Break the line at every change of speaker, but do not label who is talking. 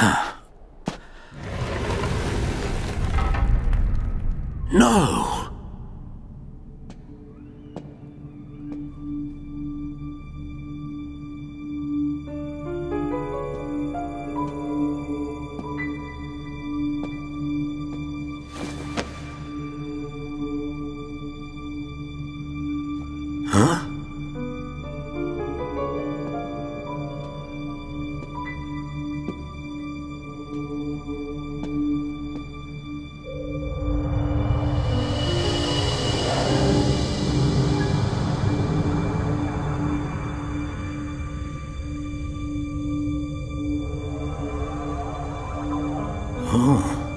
no! Huh? Huh.